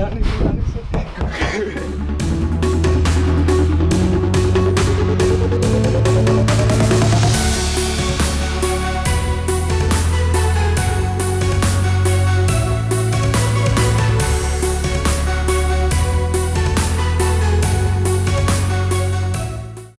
dale, dale, dale.